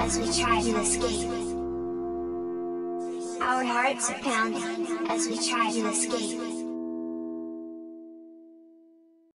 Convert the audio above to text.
as we try to escape. Our hearts are pounding as we try to escape.